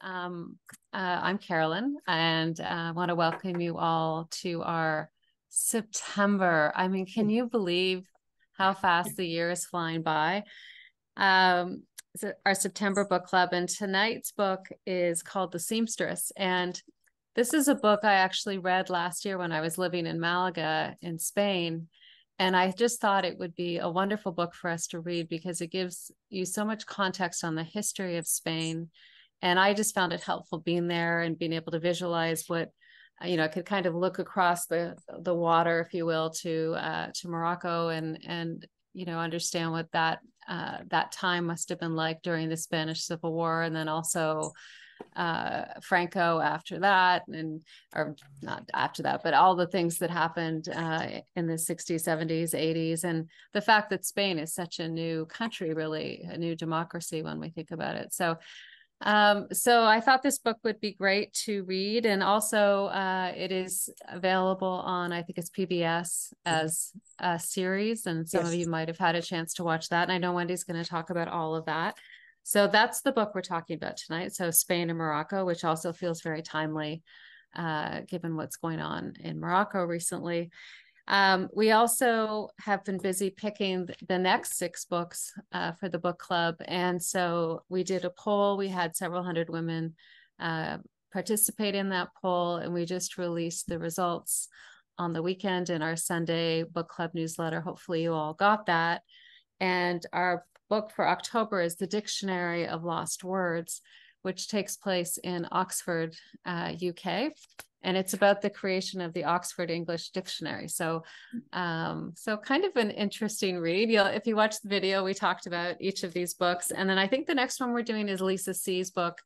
Um, uh, I'm Carolyn, and uh, I want to welcome you all to our September. I mean, can you believe how fast the year is flying by? Um, our September book club, and tonight's book is called The Seamstress. And this is a book I actually read last year when I was living in Malaga in Spain. And I just thought it would be a wonderful book for us to read because it gives you so much context on the history of Spain and i just found it helpful being there and being able to visualize what you know i could kind of look across the the water if you will to uh, to morocco and and you know understand what that uh, that time must have been like during the spanish civil war and then also uh, franco after that and or not after that but all the things that happened uh, in the 60s 70s 80s and the fact that spain is such a new country really a new democracy when we think about it. So um, so I thought this book would be great to read, and also uh, it is available on I think it's PBS as a series, and some yes. of you might have had a chance to watch that. And I know Wendy's going to talk about all of that. So that's the book we're talking about tonight. So Spain and Morocco, which also feels very timely, uh, given what's going on in Morocco recently. Um, we also have been busy picking the next six books uh, for the book club. And so we did a poll. We had several hundred women uh, participate in that poll, and we just released the results on the weekend in our Sunday book club newsletter. Hopefully, you all got that. And our book for October is The Dictionary of Lost Words, which takes place in Oxford, uh, UK and it's about the creation of the Oxford English Dictionary. So, um, so kind of an interesting read. You'll, if you watch the video, we talked about each of these books, and then I think the next one we're doing is Lisa See's book,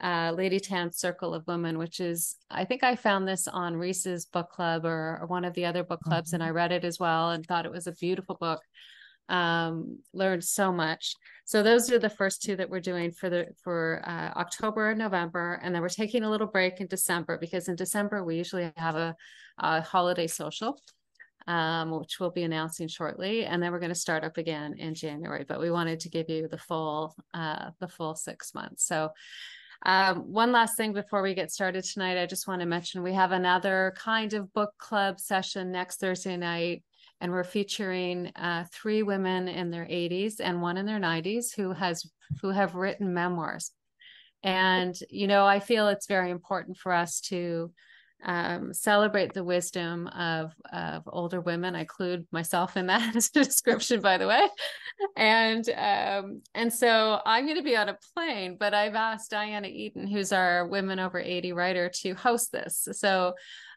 uh, Lady Tan's Circle of Women, which is I think I found this on Reese's book club or, or one of the other book clubs, mm-hmm. and I read it as well and thought it was a beautiful book um, learned so much. So those are the first two that we're doing for the for uh, October and November, and then we're taking a little break in December because in December we usually have a, a holiday social, um, which we'll be announcing shortly, and then we're going to start up again in January. But we wanted to give you the full uh, the full six months. So. Um, one last thing before we get started tonight, I just want to mention we have another kind of book club session next Thursday night and we're featuring uh, three women in their 80s and one in their 90s who has who have written memoirs and you know i feel it's very important for us to um, celebrate the wisdom of of older women. I include myself in that description, by the way. And um, and so I'm going to be on a plane, but I've asked Diana Eaton, who's our Women Over 80 writer, to host this. So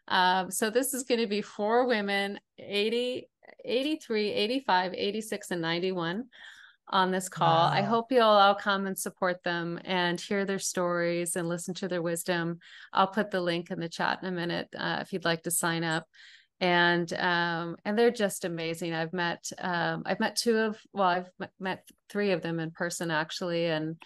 um, so this is going to be four women, 80, 83, 85, 86, and 91 on this call. Wow. I hope you'll all come and support them and hear their stories and listen to their wisdom. I'll put the link in the chat in a minute uh, if you'd like to sign up. And um, and they're just amazing. I've met um, I've met two of well I've met three of them in person actually, and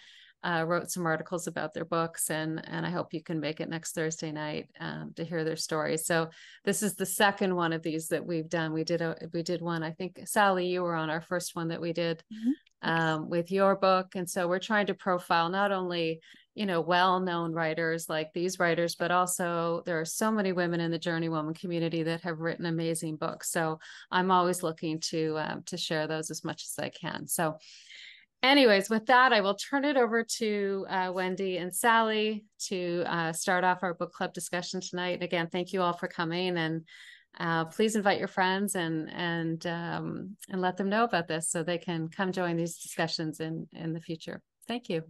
uh, wrote some articles about their books and and I hope you can make it next Thursday night um, to hear their stories. So this is the second one of these that we've done. We did a we did one. I think Sally, you were on our first one that we did mm-hmm. um, with your book, and so we're trying to profile not only you know well-known writers like these writers, but also there are so many women in the JourneyWoman community that have written amazing books. So I'm always looking to um, to share those as much as I can. So anyways, with that, I will turn it over to uh, Wendy and Sally to uh, start off our book club discussion tonight. And again, thank you all for coming, and uh, please invite your friends and and um, and let them know about this so they can come join these discussions in in the future. Thank you.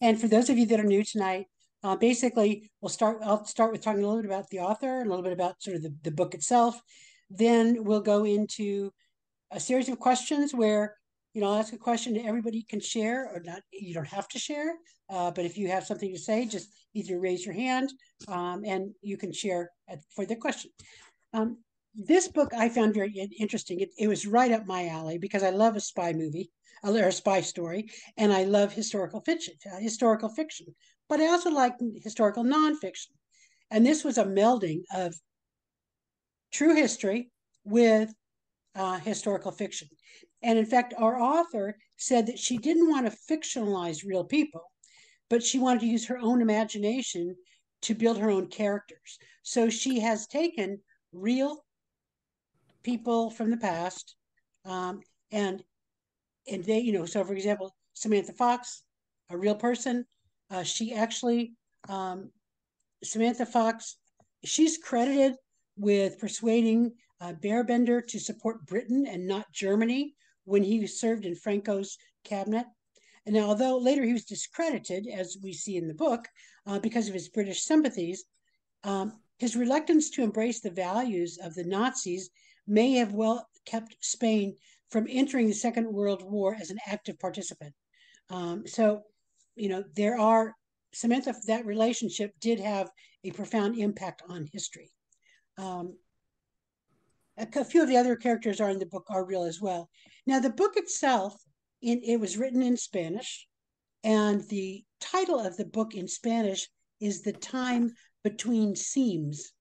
And for those of you that are new tonight, uh, basically, we'll start. I'll start with talking a little bit about the author, and a little bit about sort of the, the book itself. Then we'll go into a series of questions where you know, I'll ask a question that everybody can share or not. You don't have to share, uh, but if you have something to say, just either raise your hand um, and you can share at, for the question. Um, this book I found very interesting. It, it, was right up my alley because I love a spy movie or a spy story, and I love historical fiction, uh, historical fiction. But I also like historical nonfiction, and this was a melding of true history with uh, historical fiction. And in fact, our author said that she didn't want to fictionalize real people. but she wanted to use her own imagination to build her own characters. So she has taken real people from the past, um, and and they, you know, so for example, Samantha Fox, a real person, uh, she actually um, Samantha Fox, she's credited with persuading uh, Bender to support Britain and not Germany when he served in Franco's cabinet. And although later he was discredited, as we see in the book, uh, because of his British sympathies, um, his reluctance to embrace the values of the Nazis may have well kept Spain from entering the Second World War as an active participant. Um, so, you know, there are Samantha, that relationship did have a profound impact on history. Um, a, few of the other characters are in the book are real as well. Now, the book itself, in, it was written in Spanish, and the title of the book in Spanish is "The Time Between Seams."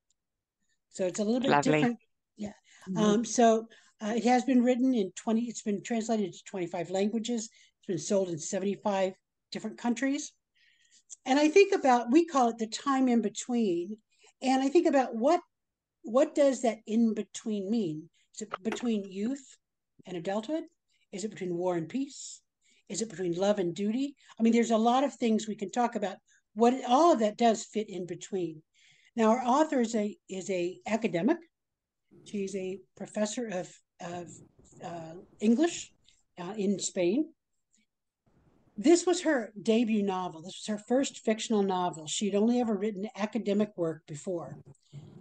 So it's a little bit Lovely. different. Yeah. Mm-hmm. Um, so uh, it has been written in twenty. It's been translated to twenty-five languages. It's been sold in seventy-five different countries and I think about we call it the time in between, and I think about what what does that in between mean? Is it between youth and adulthood? Is it between war and peace? Is it between love and duty? I mean, there's a lot of things we can talk about. What all of that does fit in between. Now, our author is a is a academic. She's a professor of of uh, English uh, in Spain, this was her debut novel. This was her first fictional novel. She'd only ever written academic work before.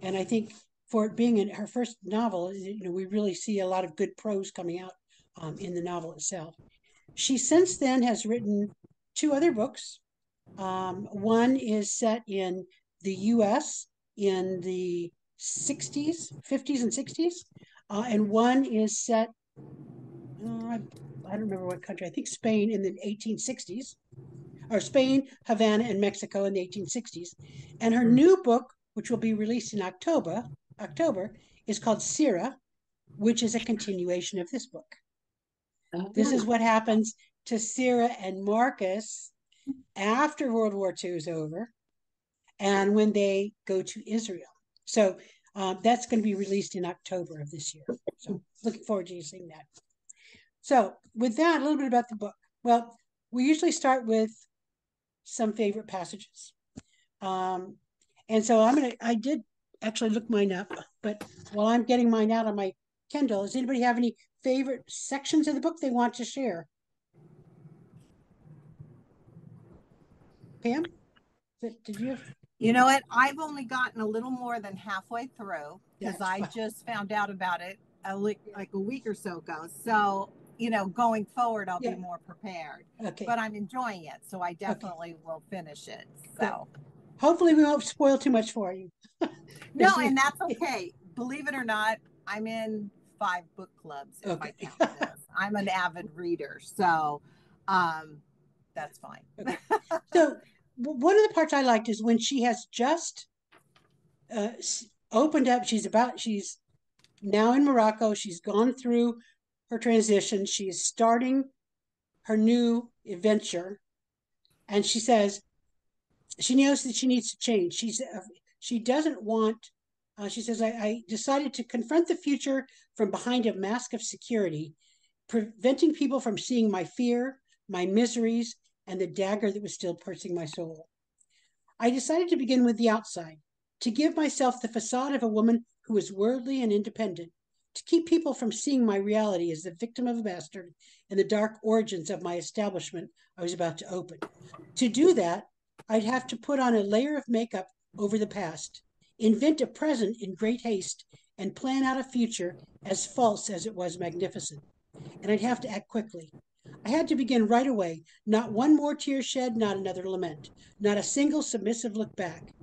And I think for it being in her first novel, you know, we really see a lot of good prose coming out um, in the novel itself. She since then has written two other books. Um, one is set in the US in the 60s, 50s, and 60s. Uh, and one is set, uh, I don't remember what country, I think Spain in the 1860s, or Spain, Havana, and Mexico in the 1860s. And her new book, which will be released in October, October, is called Sira, which is a continuation of this book. This is what happens to Sira and Marcus after World War II is over and when they go to Israel. So um, that's going to be released in October of this year. So looking forward to you seeing that. So, with that, a little bit about the book. Well, we usually start with some favorite passages. Um, and so I'm going to, I did actually look mine up, but while I'm getting mine out on my Kindle, does anybody have any favorite sections of the book they want to share? Pam, did you? Have... You know what? I've only gotten a little more than halfway through because I just found out about it a, like a week or so ago. So you know, going forward, I'll yeah. be more prepared. Okay. But I'm enjoying it, so I definitely okay. will finish it. So Good. Hopefully we won't spoil too much for you. no, and that's okay. Believe it or not, I'm in five book clubs if okay. I count this. I'm an avid reader, so um, that's fine. okay. So one of the parts I liked is when she has just uh, opened up. She's about. She's now in Morocco. She's gone through her transition. She is starting her new adventure. And she says she knows that she needs to change. She's uh, she doesn't want. Uh, she says, I, I decided to confront the future from behind a mask of security, preventing people from seeing my fear, my miseries, and the dagger that was still piercing my soul. I decided to begin with the outside, to give myself the facade of a woman who is worldly and independent, to keep people from seeing my reality as the victim of a bastard and the dark origins of my establishment I was about to open. To do that, I'd have to put on a layer of makeup over the past, invent a present in great haste, and plan out a future as false as it was magnificent. And I'd have to act quickly. I had to begin right away. Not one more tear shed, not another lament, not a single submissive look back.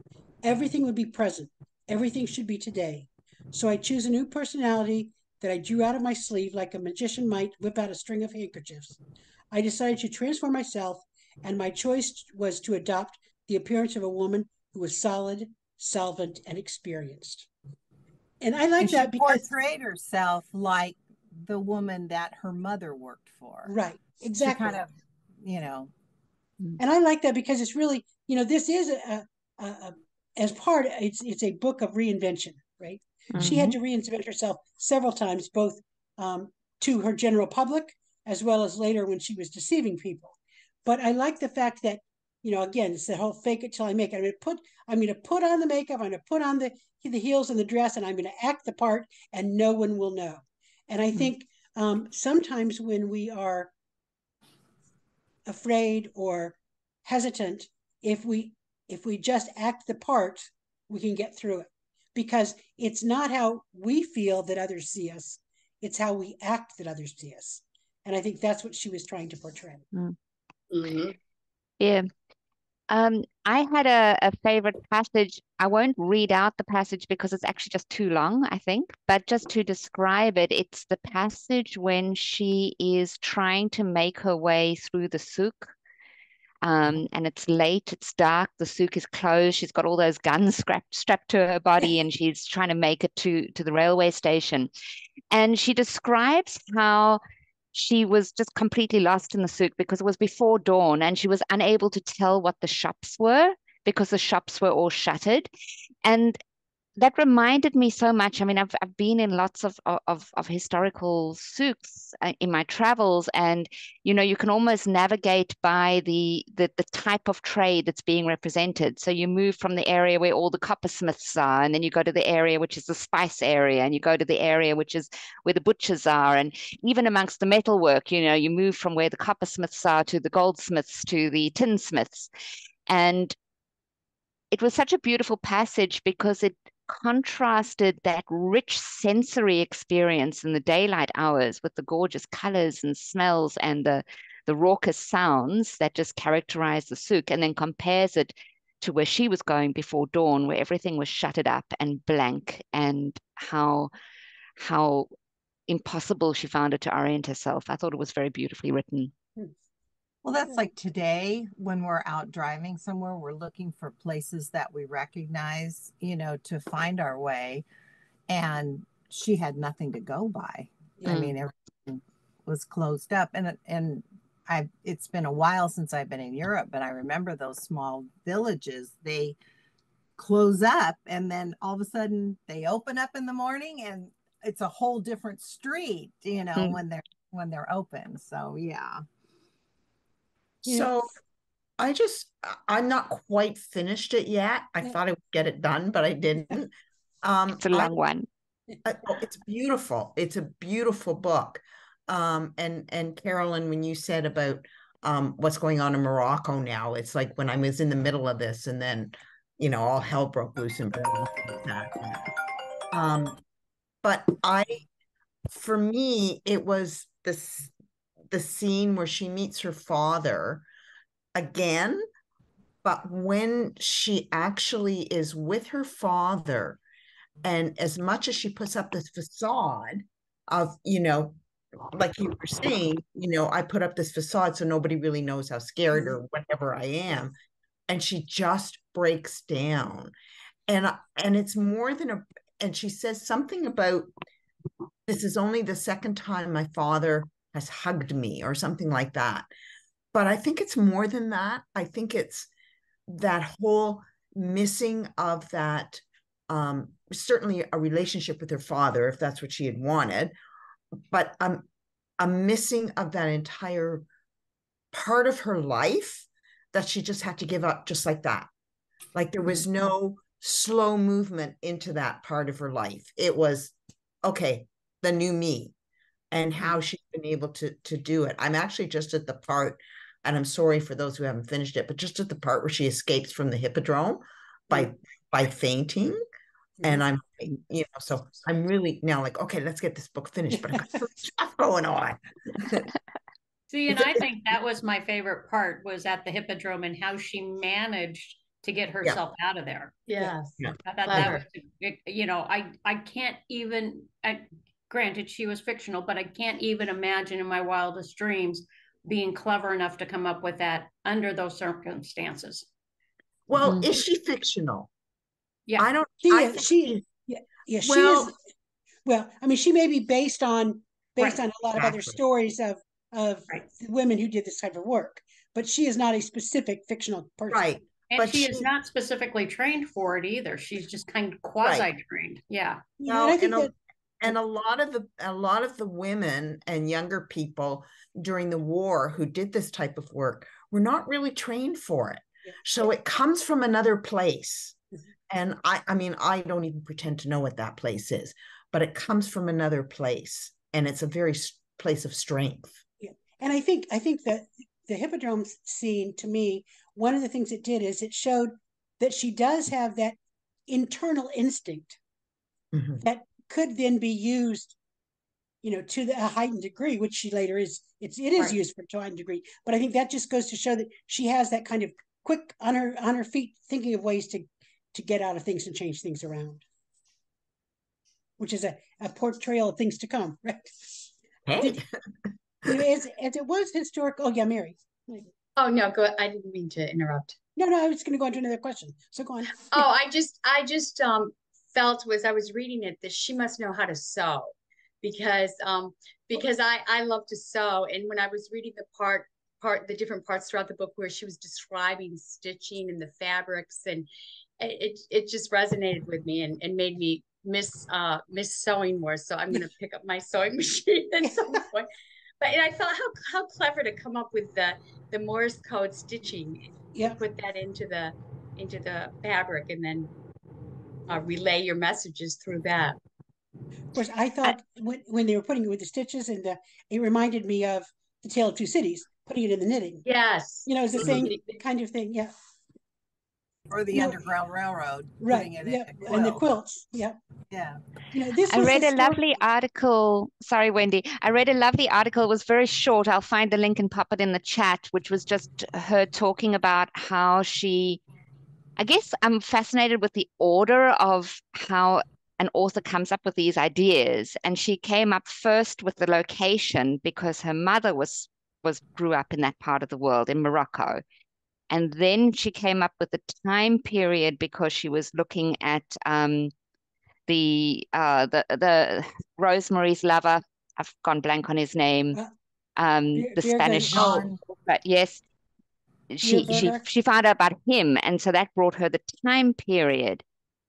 Everything would be present. Everything should be today. So I choose a new personality that I drew out of my sleeve like a magician might whip out a string of handkerchiefs. I decided to transform myself, and my choice was to adopt the appearance of a woman who was solid, solvent, and experienced. And I like and that because portrayed herself like the woman that her mother worked for. Right. Exactly. She kind of, you know. And I like that because it's really, you know, this is a, a, a as part, it's it's a book of reinvention, right? Mm-hmm. She had mm-hmm. to reinvent herself several times, both um, to her general public as well as later when she was deceiving people. But I like the fact that, you know, again, it's the whole fake it till I make it. I'm gonna put I'm gonna put on the makeup, I'm gonna put on the the heels and the dress, and I'm gonna act the part, and no one will know. And I mm-hmm. think um, sometimes when we are afraid or hesitant, if we if we just act the part, we can get through it because it's not how we feel that others see us, it's how we act that others see us. And I think that's what she was trying to portray. Mm. Mm-hmm. Yeah. Um, I had a, a favorite passage. I won't read out the passage because it's actually just too long, I think. But just to describe it, it's the passage when she is trying to make her way through the souk um, and it's late, it's dark, the souk is closed. She's got all those guns strapped, strapped to her body, and she's trying to make it to, to the railway station. And she describes how she was just completely lost in the souk because it was before dawn and she was unable to tell what the shops were because the shops were all shuttered. And that reminded me so much. I mean, I've, I've been in lots of, of, of historical souks uh, in my travels, and you know, you can almost navigate by the, the the type of trade that's being represented. So you move from the area where all the coppersmiths are, and then you go to the area which is the spice area, and you go to the area which is where the butchers are, and even amongst the metalwork, you know, you move from where the coppersmiths are to the goldsmiths to the tinsmiths, and it was such a beautiful passage because it contrasted that rich sensory experience in the daylight hours with the gorgeous colors and smells and the, the raucous sounds that just characterize the souk, and then compares it to where she was going before dawn, where everything was shuttered up and blank, and how how impossible she found it to orient herself. I thought it was very beautifully written. Hmm. Well, that's like today when we're out driving somewhere, we're looking for places that we recognize, you know, to find our way. And she had nothing to go by. I mean, everything was closed up. And and I it's been a while since I've been in Europe, but I remember those small villages. They close up and then all of a sudden they open up in the morning and it's a whole different street, you know, mm. when they're when they're open. So yeah. So I just I'm not quite finished it yet. I yeah. thought I would get it done, but I didn't. Um it's a long I, one. I, oh, it's beautiful. It's a beautiful book. Um and and Carolyn, when you said about um what's going on in Morocco now, it's like when I was in the middle of this and then you know all hell broke loose in Um but I for me it was this the scene where she meets her father again but when she actually is with her father and as much as she puts up this facade of you know like you were saying you know i put up this facade so nobody really knows how scared mm-hmm. or whatever i am and she just breaks down. And and it's more than a and she says something about this is only the second time my father has hugged me or something like that. But I think it's more than that. I think it's that whole missing of that um, certainly a relationship with her father, if that's what she had wanted, but um, a missing of that entire part of her life that she just had to give up just like that. Like there was no slow movement into that part of her life. It was okay, the new me and how mm-hmm. she's been able to to do it. I'm actually just at the part, and I'm sorry for those who haven't finished it, but just at the part where she escapes from the hippodrome by mm-hmm. by fainting. And mm-hmm. I'm, you know, so I'm really now like, okay, let's get this book finished, but I got stuff going on. See, and I think that was my favorite part was at the hippodrome and how she managed to get herself yeah. out of there. Yes. Yeah. I thought that was, you know, I, I can't even, I, granted she was fictional but i can't even imagine in my wildest dreams being clever enough to come up with that under those circumstances well mm-hmm. is she fictional yeah i don't she I she yeah, yeah she well, is well i mean she may be based on based right. on a lot exactly. of other stories of of right. women who did this type of work but she is not a specific fictional person. Right. And but she, she- is not specifically trained for it either. She's just kind of quasi trained. Yeah. You know, No, and I think and a, that and a lot of the a lot of the women and younger people during the war who did this type of work were not really trained for it. Yeah. So it comes from another place. Mhm. And I I mean I don't even pretend to know what that place is, but it comes from another place and it's a very place of strength. yeah. and I think I think that the hippodrome scene to me, one of the things it did is it showed that she does have that internal instinct Mhm. that could then be used, you know, to the, a heightened degree, which she later is. It's it is Right. used for to a heightened degree, but I think that just goes to show that she has that kind of quick on her on her feet, thinking of ways to to get out of things and change things around, which is a, a portrayal of things to come, right? Hey. Did- as, as it was historic. Oh yeah, Mary. Oh no, go. I didn't mean to interrupt. No, no, I was going to go on to another question. So go on. Oh, I just, I just um felt was I was reading it that she must know how to sew, because um because I I love to sew, and when I was reading the part part the different parts throughout the book where she was describing stitching and the fabrics and it it, just resonated with me and, and made me miss uh miss sewing more. So I'm gonna pick up my sewing machine at some point. But and I felt how how clever to come up with the the Morse code stitching Yeah. put that into the into the fabric and then uh, relay your messages through that. Of course, I thought when, when they were putting it with the stitches and the, it reminded me of the Tale of Two Cities, putting it in the knitting. Yes. You know, it's the same kind of thing. Yeah. Or the No. Underground Railroad. Right. putting it in Yeah. And the quilts. Yeah. Yeah. You know, this I read a historic- lovely article. Sorry, Wendy. I read a lovely article. It was very short. I'll find the link and pop it in the chat, which was just her talking about how she, I guess I'm fascinated with the order of how an author comes up with these ideas. And she came up first with the location because her mother was was grew up in that part of the world in Morocco. And then she came up with the time period because she was looking at um, the uh the the Rosemary's lover. I've gone blank on his name. Uh, Um, the Spanish. But yes, she she she found out about him, and so that brought her the time period.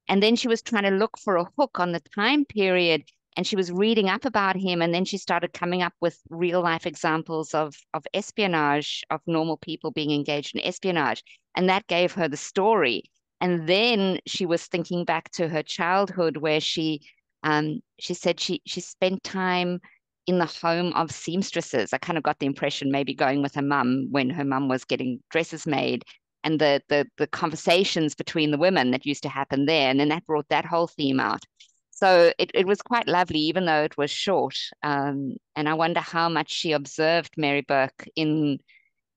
And then she was trying to look for a hook on the time period, and she was reading up about him, and then she started coming up with real life examples of of espionage, of normal people being engaged in espionage, and that gave her the story. And then she was thinking back to her childhood, where she um, she said she she spent time in the home of seamstresses. I kind of got the impression maybe going with her mum when her mum was getting dresses made and the, the the conversations between the women that used to happen there. And then that brought that whole theme out. So it, it was quite lovely, even though it was short. Um, and I wonder how much she observed Mary Burke in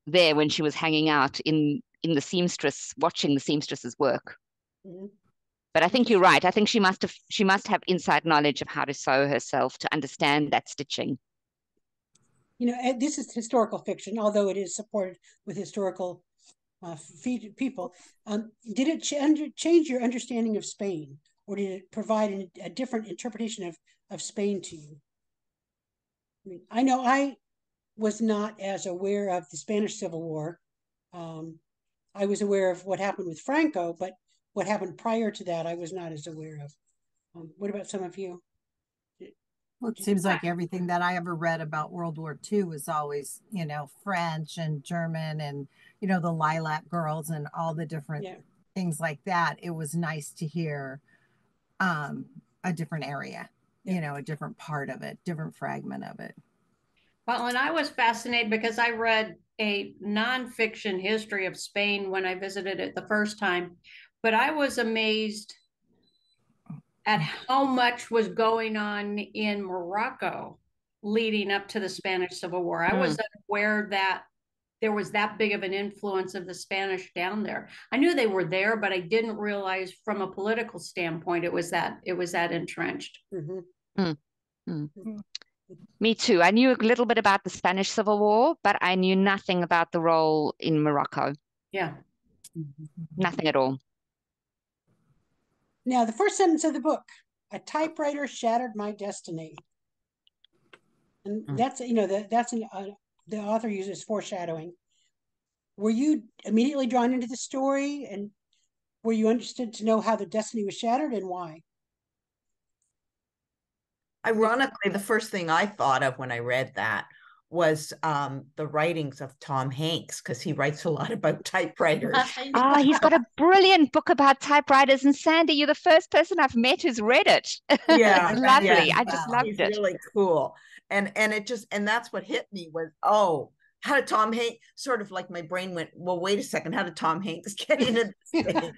there when she was hanging out in in the seamstress, watching the seamstresses work. Mhm. But I think you're right. I think she must have she must have inside knowledge of how to sew herself to understand that stitching. you know, this is historical fiction, although it is supported with historical uh, people. Um, did it ch- change your understanding of Spain, or did it provide an, a different interpretation of of Spain to you? I mean, I know I was not as aware of the Spanish Civil War. Um, I was aware of what happened with Franco, but what happened prior to that, I was not as aware of. Um, what about some of you? Well, it seems like everything that I ever read about World War II was always, you know, French and German and, you know, the Lilac Girls and all the different Yeah. things like that. It was nice to hear um, a different area, Yeah. you know, a different part of it, different fragment of it. Well, and I was fascinated because I read a nonfiction history of Spain when I visited it the first time, but I was amazed at how much was going on in Morocco leading up to the Spanish Civil War. I hmm. was unaware that there was that big of an influence of the Spanish down there. I knew they were there, but I didn't realize from a political standpoint it was that it was that entrenched. Mhm. Me too. I knew a little bit about the Spanish Civil War, but I knew nothing about the role in Morocco. Yeah. Mm-hmm. Nothing at all. Now, the first sentence of the book a typewriter shattered my destiny. And Mm. that's, you know, the, that's an, uh, the author uses foreshadowing. were you immediately drawn into the story and were you interested to know how the destiny was shattered and why? Ironically, the first thing I thought of when I read that was um, the writings of Tom Hanks because he writes a lot about typewriters. Ah, oh, he's got a brilliant book about typewriters. And Sandy, you're the first person I've met who's read it. Yeah, lovely. Yeah. I just loved he's it. Really cool. And and it just and that's what hit me was oh how did Tom Hanks sort of like my brain went, well, wait a second, how did Tom Hanks get into this thing?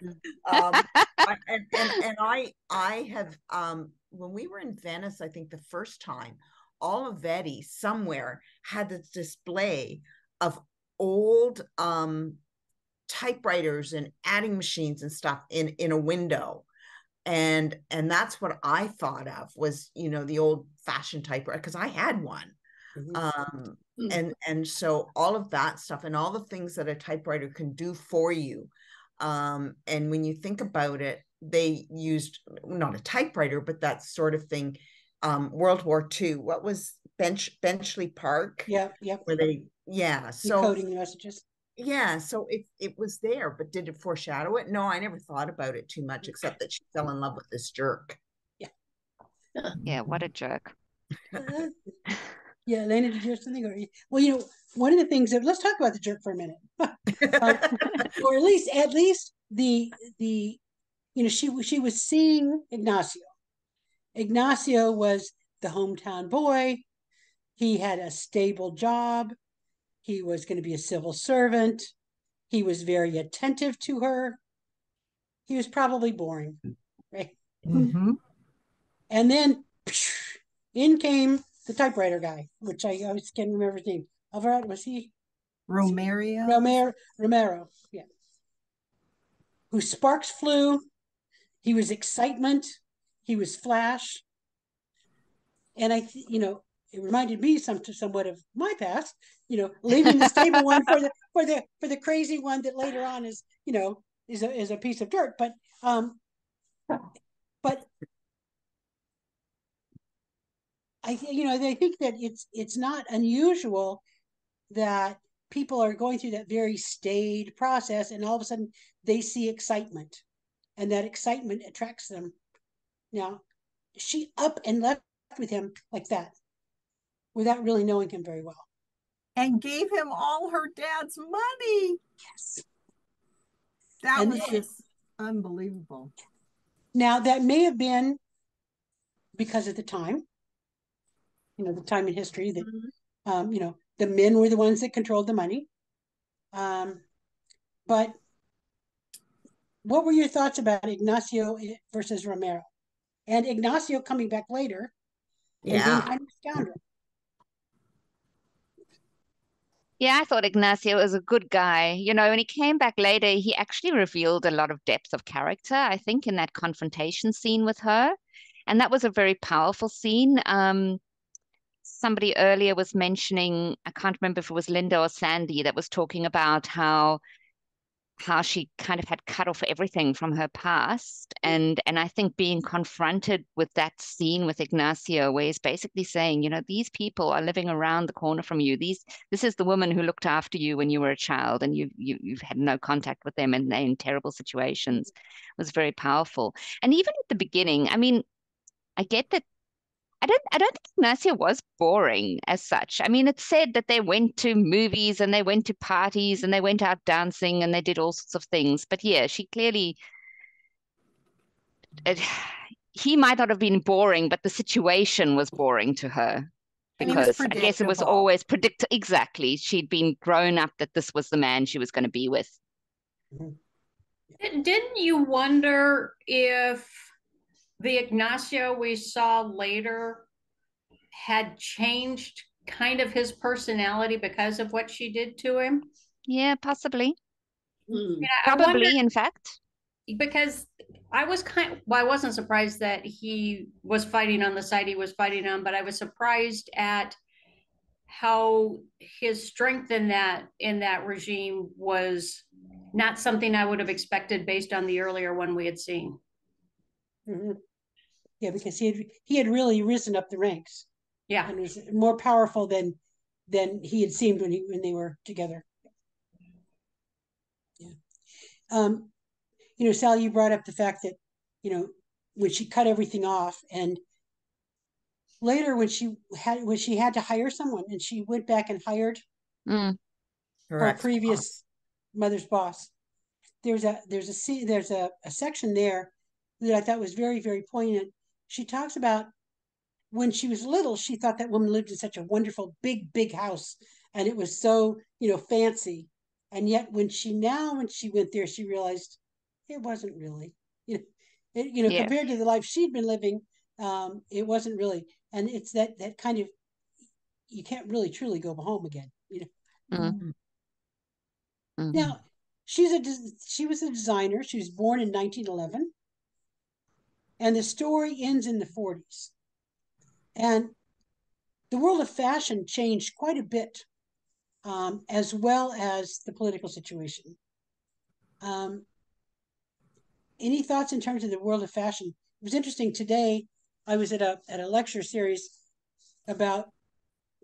um, and, and, and I I have um when we were in Venice, I think the first time, Olivetti somewhere had this display of old um typewriters and adding machines and stuff in in a window and and that's what i thought of was you know the old fashioned typewriter because i had one mm-hmm. um mm-hmm. and and so all of that stuff and all the things that a typewriter can do for you um and when you think about it they used not a typewriter but that sort of thing um world war ii what was bench benchley park? Yeah yeah where they yeah so coding the messages. Yeah so it it was there but did it foreshadow it? No i never thought about it too much except that she fell in love with this jerk. Yeah. Yeah what a jerk. Yeah Lena, did you have something or well you know one of the things that let's talk about the jerk for a minute. Um, or at least at least the the you know she she was seeing ignacio ignacio was the hometown boy he had a stable job he was going to be a civil servant. He was very attentive to her. He was probably boring, right? Mm-hmm. And then in came the typewriter guy, which I always can't remember his name. Alvarado, was he? Romero. Romero. Romero, yeah. Who sparks flew. He was excitement. He was flash. And I, you know, it reminded me some somewhat of my past you know, leaving the stable one for the for the for the crazy one that later on is, you know, is a is a piece of dirt. But um but I you know, I think that it's it's not unusual that people are going through that very staid process and all of a sudden they see excitement and that excitement attracts them. Now, she up and left with him like that without really knowing him very well and gave him all her dad's money. Yes. That and was just unbelievable. Now, that may have been because of the time, you know, the time in history that, mm-hmm. um, you know, the men were the ones that controlled the money. Um, but what were your thoughts about Ignacio versus Romero? And Ignacio coming back later yeah. and being scoundrel. Yeah, I thought Ignacio was a good guy. You know, when he came back later, he actually revealed a lot of depth of character, I think, in that confrontation scene with her. And that was a very powerful scene. Um, somebody earlier was mentioning, I can't remember if it was Linda or Sandy, that was talking about how how she kind of had cut off everything from her past. And and i think being confronted with that scene with ignacio where he's basically saying you know these people are living around the corner from you. These this is the woman who looked after you when you were a child and you, you you've had no contact with them and they're in terrible situations was very powerful. And even at the beginning i mean i get that I don't I don't think Ignacio was boring as such. I mean, it said that they went to movies and they went to parties and they went out dancing and they did all sorts of things. But yeah, she clearly it, he might not have been boring, but the situation was boring to her because I guess it was always predict exactly. She'd been grown up that this was the man she was going to be with. Mm-hmm. Didn't you wonder if the Ignacio we saw later had changed kind of his personality because of what she did to him? Yeah, possibly. Mm. Yeah, Probably, wonder, in fact. Because I was kind of, well, I wasn't surprised that he was fighting on the side he was fighting on, but I was surprised at how his strength in that in that regime was not something I would have expected based on the earlier one we had seen. Mm-hmm. Yeah, because he had he had really risen up the ranks. Yeah, and was more powerful than than he had seemed when he when they were together. Yeah. Um, you know, Sally, you brought up the fact that, you know, when she cut everything off and later when she had when she had to hire someone and she went back and hired mm. her, her previous boss. mother's boss. There's a there's a see there's a, a section there that I thought was very, very poignant. She talks about when she was little, she thought that woman lived in such a wonderful, big, big house, and it was so, you know, fancy. And yet, when she now, when she went there, she realized it wasn't really, you know, it, you know, yeah. compared to the life she'd been living, um, it wasn't really. And it's that that kind of, you can't really truly go home again, you know. Mm-hmm. Mm-hmm. Now, she's a she was a designer. She was born in 1911, and the story ends in the 40s. And the world of fashion changed quite a bit, um, as well as the political situation. Um, any thoughts in terms of the world of fashion? It was interesting today. I was at a at a lecture series about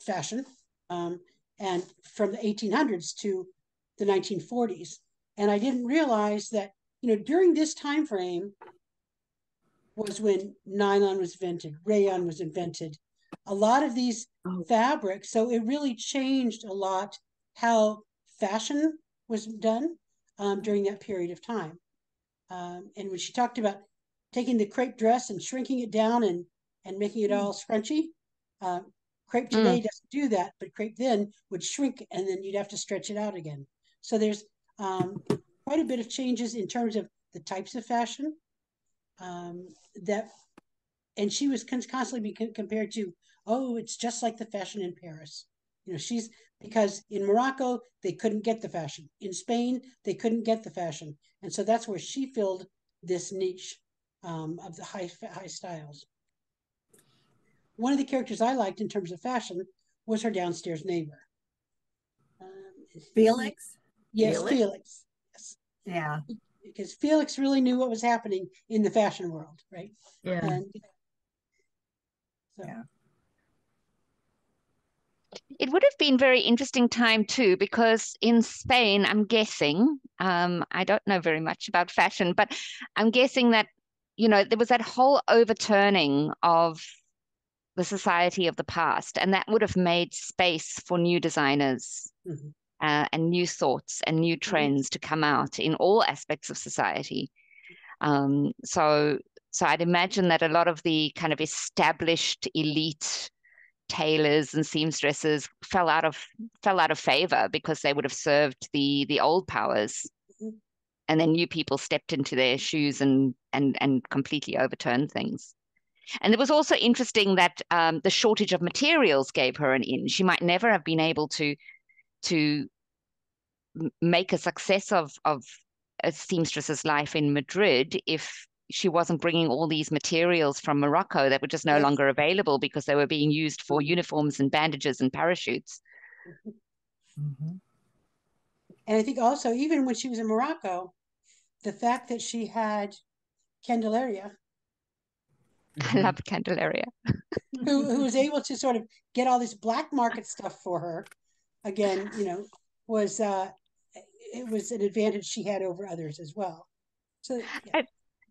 fashion, um, and from the 1800s to the 1940s, and I didn't realize that you know during this time frame was when nylon was invented, rayon was invented, a lot of these oh. fabrics. So it really changed a lot how fashion was done um, during that period of time. Um, and when she talked about taking the crepe dress and shrinking it down and and making it mm. all scrunchy, uh, crepe today mm. doesn't do that, but crepe then would shrink and then you'd have to stretch it out again. So there's um, quite a bit of changes in terms of the types of fashion um, that, and she was constantly being compared to, oh, it's just like the fashion in Paris. You know, she's because in Morocco they couldn't get the fashion. In Spain they couldn't get the fashion, and so that's where she filled this niche um, of the high high styles. One of the characters I liked in terms of fashion was her downstairs neighbor. Um, Felix. Yes, Felix. Felix. Yes. Yeah because Felix really knew what was happening in the fashion world, right? Yeah. And, so. Yeah. It would have been very interesting time too, because in Spain, I'm guessing, um, I don't know very much about fashion, but I'm guessing that, you know, there was that whole overturning of the society of the past, and that would have made space for new designers. Mm-hmm uh, and new thoughts and new mm-hmm. trends to come out in all aspects of society. Um, so, so I'd imagine that a lot of the kind of established elite tailors and seamstresses fell out of fell out of favor because they would have served the the old powers mm-hmm. and then new people stepped into their shoes and and and completely overturned things and it was also interesting that um, the shortage of materials gave her an in she might never have been able to to make a success of of a seamstress's life in Madrid if she wasn't bringing all these materials from Morocco that were just no yes. longer available because they were being used for uniforms and bandages and parachutes. Mm-hmm. And I think also, even when she was in Morocco, the fact that she had Candelaria. I love Candelaria. who, who was able to sort of get all this black market stuff for her again, you know, was uh, it was an advantage she had over others as well. So yeah. I,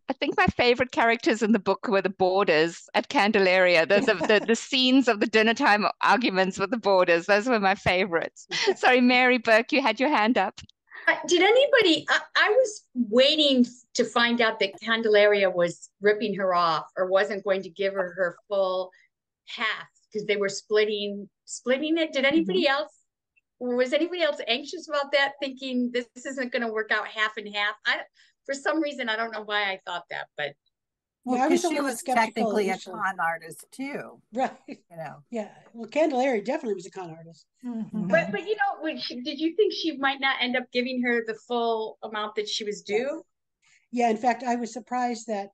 I think my favorite characters in the book were the boarders at Candelaria. The, the, the, the, scenes of the dinner time arguments with the boarders. Those were my favorites. Sorry, Mary Burke, you had your hand up. Uh, did anybody? I, I, was waiting to find out that Candelaria was ripping her off or wasn't going to give her her full half because they were splitting splitting it. Did anybody mm-hmm. else was anybody else anxious about that thinking this isn't going to work out half and half i for some reason i don't know why i thought that but well, because she was technically a con artist too, right? You know, yeah. Well, Candelaria definitely was a con artist. Mm-hmm. But but you know, she, did you think she might not end up giving her the full amount that she was due? Yeah. In fact, I was surprised that,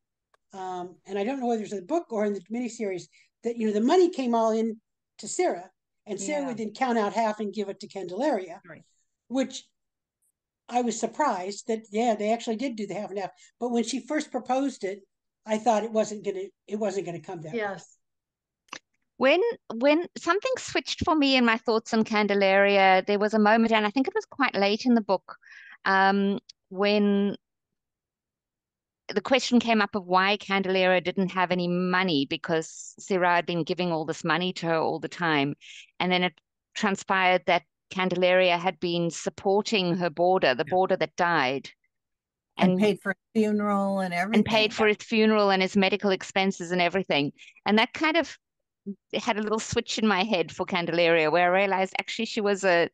um, and I don't know whether it's in the book or in the miniseries that you know the money came all in to Sarah, and Sarah yeah. would then count out half and give it to Candelaria, right. which I was surprised that yeah they actually did do the half and half. But when she first proposed it, I thought it wasn't gonna it wasn't gonna come that yes. Way. When when something switched for me in my thoughts on Candelaria, there was a moment, and I think it was quite late in the book, um, when the question came up of why Candelaria didn't have any money because Sarah had been giving all this money to her all the time. And then it transpired that Candelaria had been supporting her border, the border that died. And, and paid for his funeral and everything. And paid for his funeral and his medical expenses and everything. And that kind of had a little switch in my head for Candelaria where I realized actually she was a,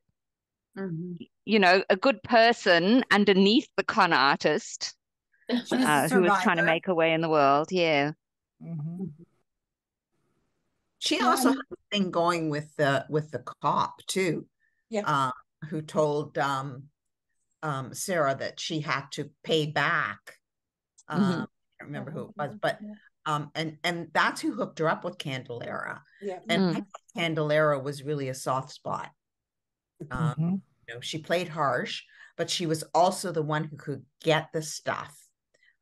mm-hmm. you know, a good person underneath the con artist uh, who was trying to make her way in the world. Yeah. Mm-hmm. She also had a thing going with the with the cop too. Yeah. Uh, who told um, um, Sarah that she had to pay back. Um, mm-hmm. I don't remember who it was, but um, and and that's who hooked her up with Candelaria. Yeah. And mm. Candelaria was really a soft spot. Um, mm-hmm. You know, she played harsh, but she was also the one who could get the stuff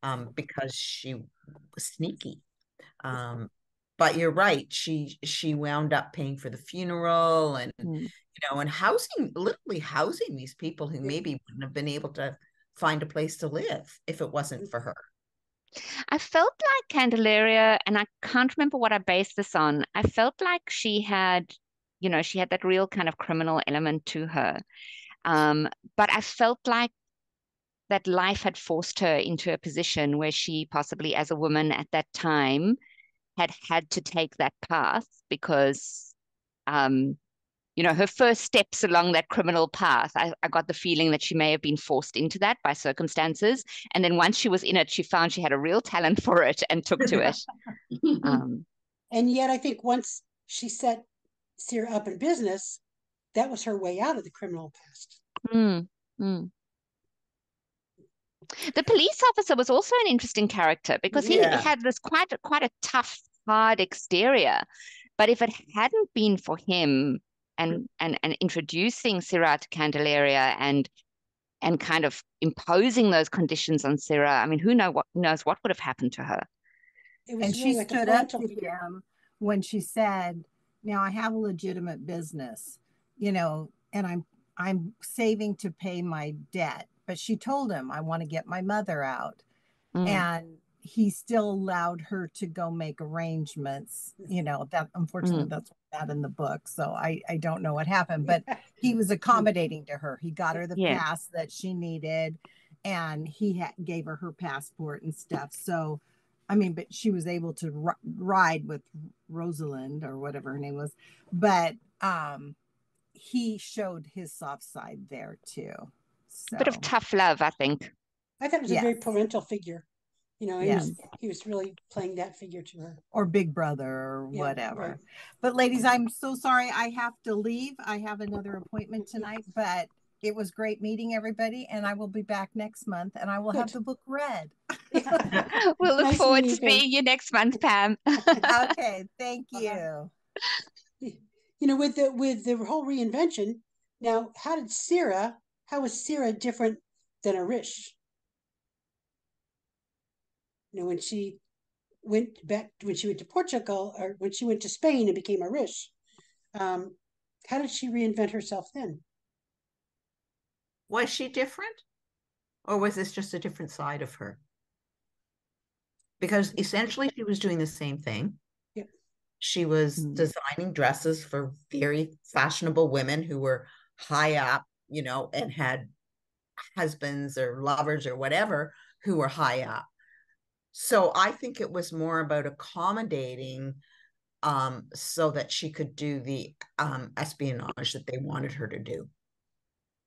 um, because she was sneaky. Um, but you're right. She she wound up paying for the funeral and mm. you know and housing literally housing these people who maybe wouldn't have been able to find a place to live if it wasn't for her. I felt like Candelaria, and I can't remember what I based this on. I felt like she had, you know, she had that real kind of criminal element to her. Um, but I felt like that life had forced her into a position where she possibly as a woman at that time had had to take that path because um, you know her first steps along that criminal path I, I, got the feeling that she may have been forced into that by circumstances. And then once she was in it she found she had a real talent for it and took to it. Um, and yet i think once she set Sira up in business that was her way out of the criminal past. Mm, mm. The police officer was also an interesting character because he, yeah. had this quite quite a tough, hard exterior. But if it hadn't been for him and and and introducing Sira to Candelaria and and kind of imposing those conditions on Sira, I mean, who know what knows what would have happened to her. and really she like stood up to him when she said, "Now I have a legitimate business, you know, and I'm I'm saving to pay my debt." But she told him, I want to get my mother out. Mm. And he still allowed her to go make arrangements. You know, that unfortunately mm. that's that in the book. So I, I don't know what happened, but he was accommodating to her. He got her the yeah. pass that she needed and he ha- gave her her passport and stuff. So, I mean, but she was able to r- ride with Rosalind or whatever her name was. But um, he showed his soft side there too. So. Bit of tough love, I think. I thought it was yes. a very parental figure. You know, he, yes. was, he was really playing that figure to her. Or Big Brother or yeah, whatever. Right. But ladies, I'm so sorry I have to leave. I have another appointment tonight, but it was great meeting everybody and I will be back next month and I will Good. have the book read. we'll look nice forward to seeing you next month, Pam. okay, thank you. You know, with the with the whole reinvention, now how did Sira how is Sira different than Arish? You know, when she went back, when she went to Portugal, or when she went to Spain and became Arish, um, how did she reinvent herself then? Was she different? Or was this just a different side of her? Because essentially she was doing the same thing. Yeah. She was mm-hmm. designing dresses for very fashionable women who were high up you know, and had husbands or lovers or whatever who were high up. So I think it was more about accommodating um, so that she could do the um, espionage that they wanted her to do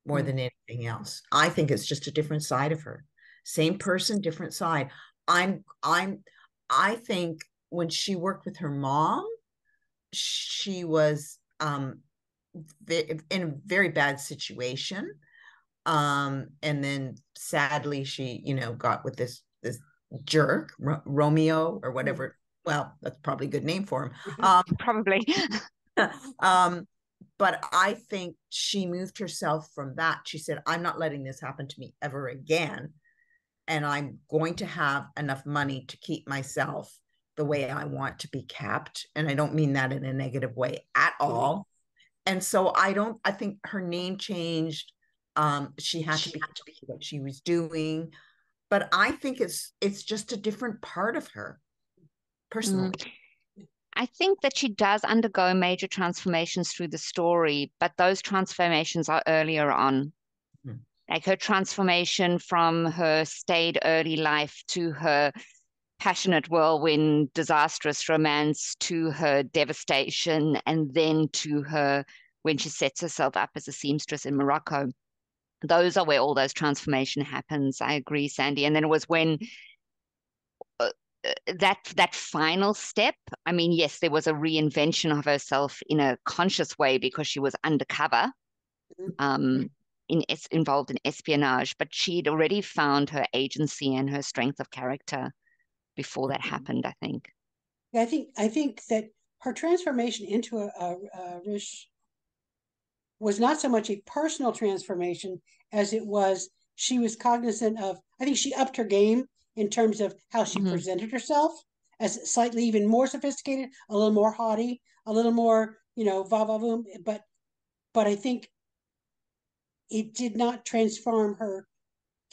more mm-hmm. than anything else. I think it's just a different side of her. Same person, different side. I'm I'm I think when she worked with her mom, she was um in a very bad situation um and then sadly she you know got with this this jerk R- romeo or whatever well that's probably a good name for him um probably. um but i think she moved herself from that. She said i'm not letting this happen to me ever again and i'm going to have enough money to keep myself the way i want to be kept. And i don't mean that in a negative way at all and so I don't, I think her name changed Um, she had to be what she was doing, but I think it's it's just a different part of her, personally. Mm. I think that she does undergo major transformations through the story, but those transformations are earlier on. Mm. Like her transformation from her staid early life to her passionate whirlwind, disastrous romance to her devastation, and then to her when she sets herself up as a seamstress in Morocco. Those are where all those transformation happens. I agree, Sandy. And then it was when uh, uh, that that final step. I mean, yes, there was a reinvention of herself in a conscious way because she was undercover. Mm-hmm. Um, in, involved in espionage, but she'd already found her agency and her strength of character before that happened. I think. Yeah, I think I think that her transformation into a, a, Arish was not so much a personal transformation as it was she was cognizant of. I think she upped her game in terms of how she mm-hmm. presented herself as slightly even more sophisticated, a little more haughty, a little more you know va va voom. But but I think it did not transform her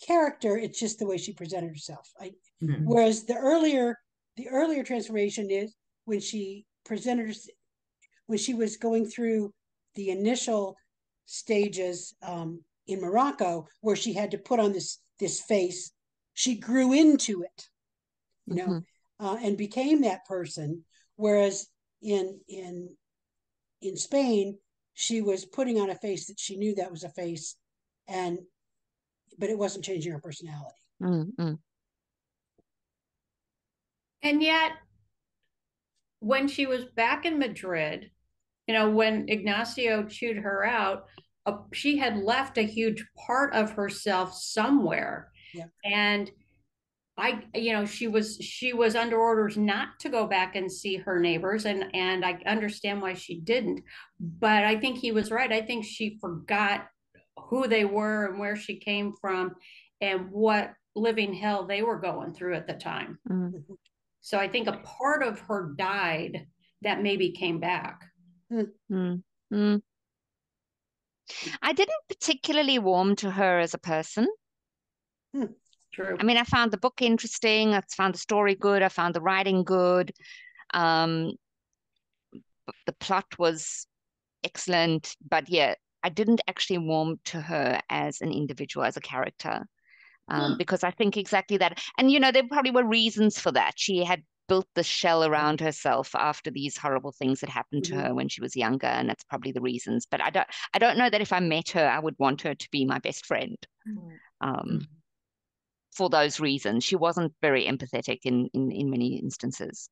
character. It's just the way she presented herself. I, mm-hmm. Whereas the earlier the earlier transformation is when she presented when she was going through the initial stages um, in Morocco where she had to put on this this face. She grew into it, you know, mm-hmm. uh, and became that person. Whereas in in in Spain, she was putting on a face that she knew that was a face, and but it wasn't changing her personality. Mm-hmm. And yet, when she was back in Madrid, you know, when Ignacio chewed her out, uh, she had left a huge part of herself somewhere. Yeah. And I, you know, she was she was under orders not to go back and see her neighbors, and and I understand why she didn't. But I think he was right. I think she forgot who they were and where she came from, and what living hell they were going through at the time. Mm-hmm. So I think a part of her died that maybe came back. Mm-hmm. I didn't particularly warm to her as a person. Hmm. True. I mean, I found the book interesting. I found the story good. I found the writing good. Um, the plot was excellent, but yeah, I didn't actually warm to her as an individual, as a character, um, hmm. because I think exactly that. And you know, there probably were reasons for that. She had built the shell around herself after these horrible things that happened to mm-hmm. her when she was younger and that's probably the reasons but i don't i don't know that if i met her i would want her to be my best friend mm-hmm. um, mm-hmm. for those reasons she wasn't very empathetic in, in in many instances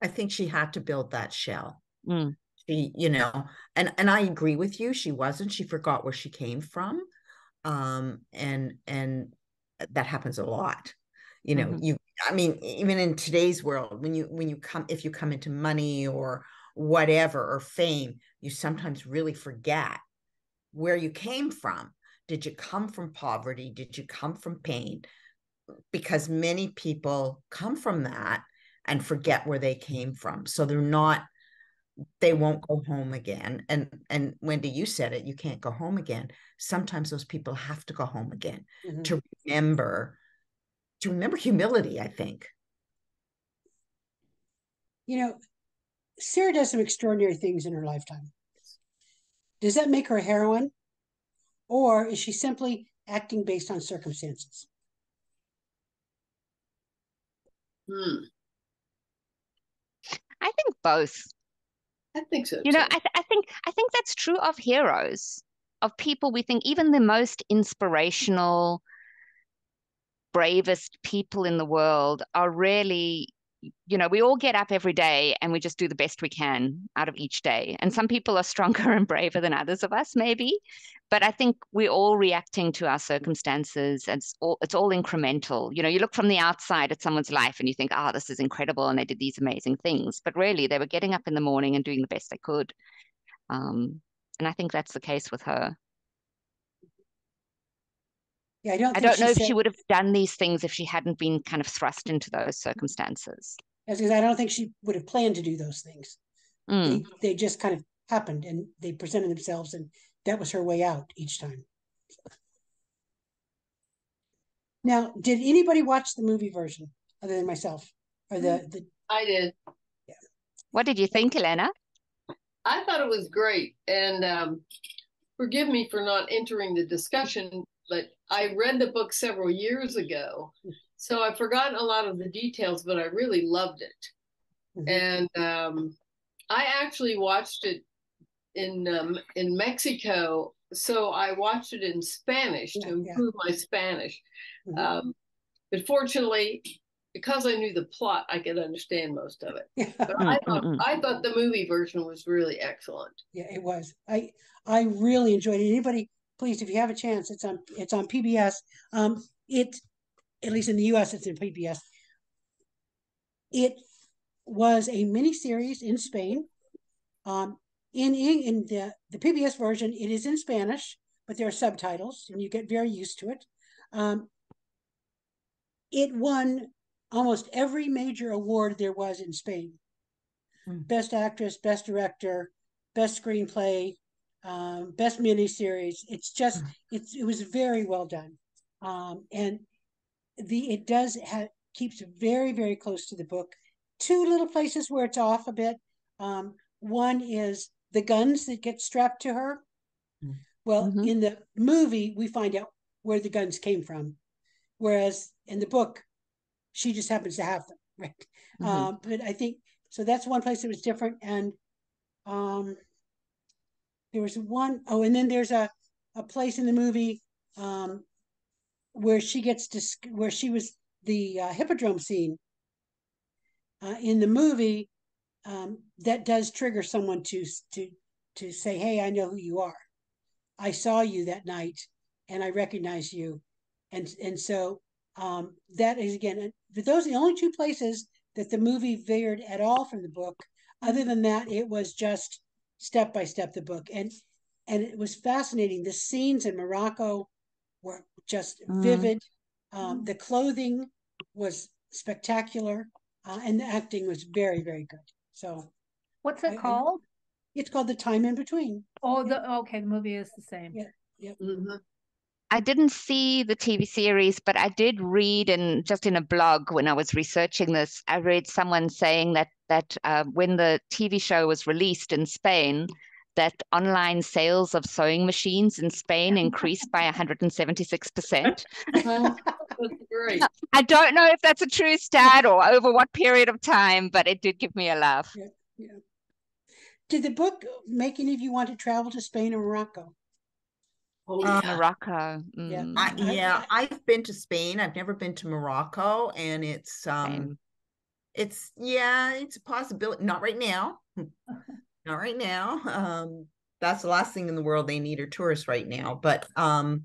i think she had to build that shell mm. She you know and and i agree with you she wasn't she forgot where she came from um and and that happens a lot you know mm-hmm. you i mean even in today's world when you when you come if you come into money or whatever or fame you sometimes really forget where you came from. Did you come from poverty? Did you come from pain? Because many people come from that and forget where they came from. So they're not they won't go home again and and wendy you said it you can't go home again sometimes those people have to go home again mm-hmm. to remember to remember humility, I think. You know, Sarah does some extraordinary things in her lifetime. Does that make her a heroine? Or is she simply acting based on circumstances? Hmm. I think both. I think so. You too. know, I, th- I think I think that's true of heroes, of people we think even the most inspirational, bravest people in the world are really you know, we all get up every day and we just do the best we can out of each day. And some people are stronger and braver than others of us, maybe. But I think we're all reacting to our circumstances. And it's all it's all incremental. You know, you look from the outside at someone's life and you think, oh, this is incredible, and they did these amazing things. But really, they were getting up in the morning and doing the best they could. Um, and I think that's the case with her. Yeah, I don't. I don't know if said, she would have done these things if she hadn't been kind of thrust into those circumstances. Because I don't think she would have planned to do those things. Mm. They, they just kind of happened, and they presented themselves, and that was her way out each time. Now, did anybody watch the movie version other than myself? Or the, the I did. Yeah. What did you think, Elena? I thought it was great. And um, forgive me for not entering the discussion, but I read the book several years ago. So I've forgotten a lot of the details, but I really loved it. Mm-hmm. And um, I actually watched it in um, in Mexico, so I watched it in Spanish to improve yeah. my Spanish. Mm-hmm. Um, but fortunately, because I knew the plot, I could understand most of it. But I thought I thought the movie version was really excellent. Yeah, it was. I I really enjoyed it. Anybody, please, if you have a chance, it's on it's on PBS. Um, it at least in the U.S. it's in PBS. It was a mini series in Spain. Um, in in the the PBS version, it is in Spanish, but there are subtitles, and you get very used to it. Um, it won almost every major award there was in Spain. Mm. Best actress, best director, best screenplay, um, best miniseries. It's just mm. it's it was very well done, um, and the it does have keeps very very close to the book. Two little places where it's off a bit. Um, one is the guns that get strapped to her. Mm. Well, mm-hmm. in the movie, we find out where the guns came from, whereas in the book, she just happens to have them, right? Mm-hmm. Um, but I think so. That's one place that was different, and um, there was one oh, and then there's a a place in the movie um, where she gets to where she was the uh, hippodrome scene uh, in the movie um, that does trigger someone to to to say, "Hey, I know who you are. I saw you that night, and I recognize you," and and so um, that is again, But those are the only two places that the movie veered at all from the book. Other than that, it was just step by step the book, and and it was fascinating. The scenes in Morocco were just mm. vivid. Um, the clothing was spectacular, uh, and the acting was very very good. So, what's it I, called? I, it's called The Time in Between. Oh, the okay, the movie is the same. Yeah, yeah. Mm-hmm. I didn't see the TV series, but I did read and just in a blog when I was researching this, I read someone saying that that uh, when the TV show was released in Spain, that online sales of sewing machines in Spain increased by 176%. great. I don't know if that's a true stat or over what period of time, but it did give me a laugh. Yeah, yeah. Did the book make any of you want to travel to Spain or Morocco? Oh, uh, Morocco. Mm. Yeah, I, yeah. I've been to Spain. I've never been to Morocco, and it's um, Same. it's yeah, it's a possibility. Not right now. Not right now. Um, that's the last thing in the world they need are tourists right now. But um,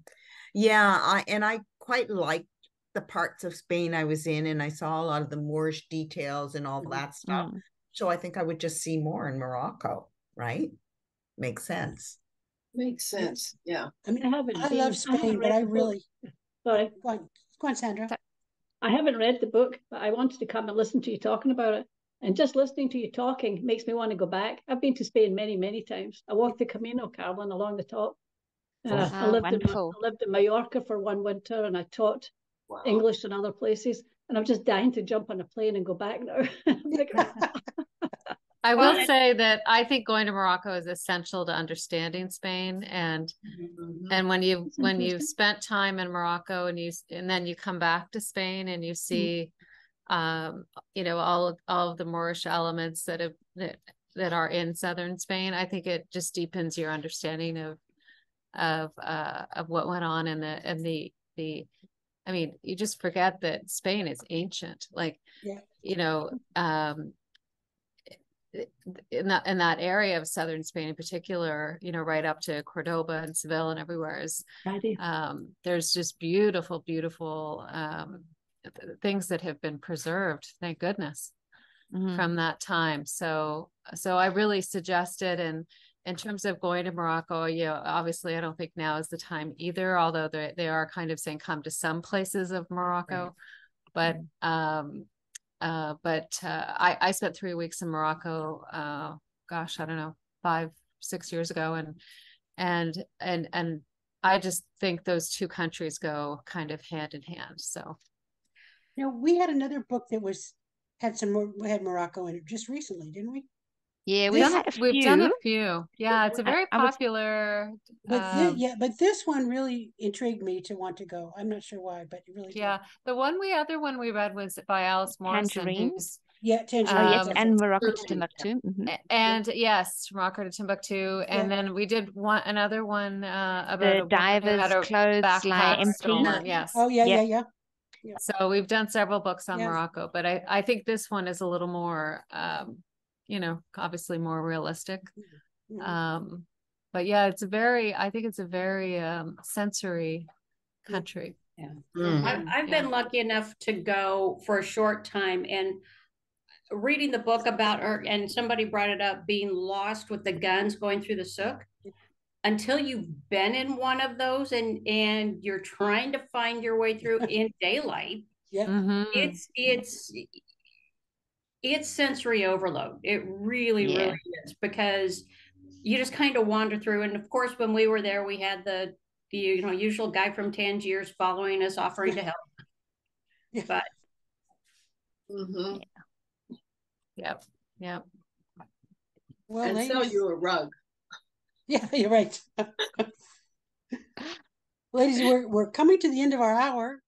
yeah, I and I quite liked the parts of Spain I was in, and I saw a lot of the Moorish details and all that stuff. Mm. So I think I would just see more in Morocco, right? Makes sense. Makes sense. Yeah. I mean, I haven't. I love Spain, I but I really. Sorry. Go on, go on, Sandra. I haven't read the book, but I wanted to come and listen to you talking about it. And just listening to you talking makes me want to go back. I've been to Spain many, many times. I walked the Camino, Carolyn, along the top. Uh, I, lived in, I lived in Mallorca for one winter and I taught wow. English in other places. And I'm just dying to jump on a plane and go back now. like, I will say that I think going to Morocco is essential to understanding Spain and mm-hmm. and when you when you've spent time in Morocco and you and then you come back to Spain and you mm-hmm. see um, you know all of all of the Moorish elements that have that, that are in southern Spain. I think it just deepens your understanding of of uh, of what went on in the in the the. I mean, you just forget that Spain is ancient. Like, yeah. you know, um, in that in that area of southern Spain in particular, you know, right up to Cordoba and Seville and everywhere is um, there's just beautiful, beautiful um, things that have been preserved thank goodness mm-hmm. from that time so so i really suggested and in terms of going to morocco you know obviously i don't think now is the time either although they, they are kind of saying come to some places of morocco right. but um uh but uh, i i spent three weeks in morocco uh gosh i don't know five six years ago and and and and I just think those two countries go kind of hand in hand. So, you know, we had another book that was had some we had Morocco in it just recently, didn't we? Yeah, we have we've done a few. Yeah, it's a very I, I popular. Was, but um, yeah, but this one really intrigued me to want to go. I'm not sure why, but it really. Yeah, did. the one we other one we read was by Alice Morrison. Tangerine. Yeah, Tangerine. Oh, yes, um, and Morocco to Timbuktu. Mm-hmm. And yes, Morocco to Timbuktu. And yeah. then we did one another one uh, about the divers' clothes lie empty. Yes. Oh yeah, yeah, yeah, yeah. So we've done several books on yeah. Morocco, but I, I think this one is a little more um, you know, obviously more realistic. Mm-hmm. Um, but yeah, it's a very, I think it's a very um, sensory country. Yeah. Mm-hmm. I've, I've yeah. been lucky enough to go for a short time and reading the book about her, and somebody brought it up being lost with the guns going through the souk Until you've been in one of those and and you're trying to find your way through in daylight, yeah, mm-hmm. it's it's it's sensory overload. It really, yeah. really is because you just kind of wander through. And of course, when we were there, we had the, the you know usual guy from Tangiers following us, offering to help. Yeah. But mm-hmm. yeah. yep, yep. Well, and ladies, sell you a rug. Yeah, you're right. ladies, we're we're coming to the end of our hour.